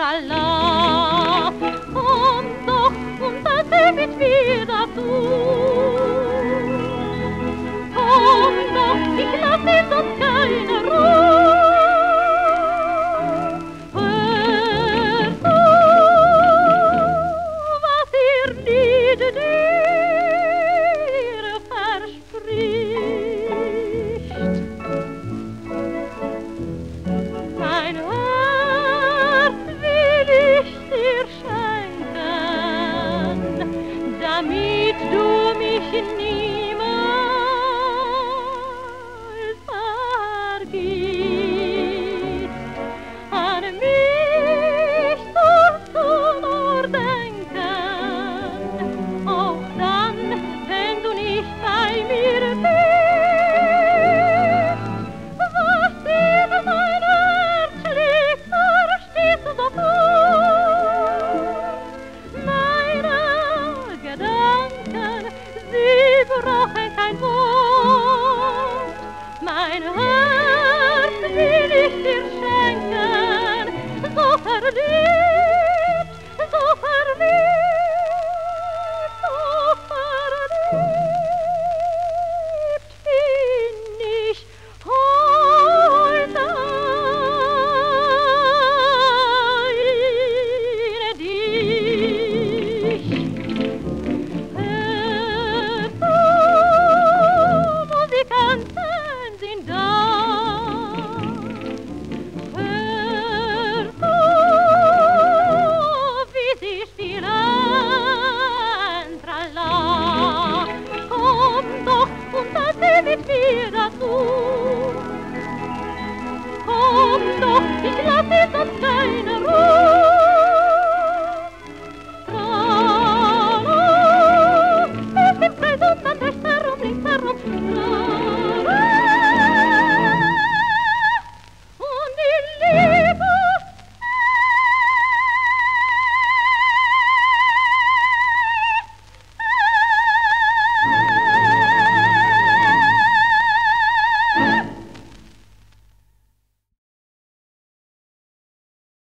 tralala. Komm doch und das wird wieder mein Herz will ich dir schenken, so verlieb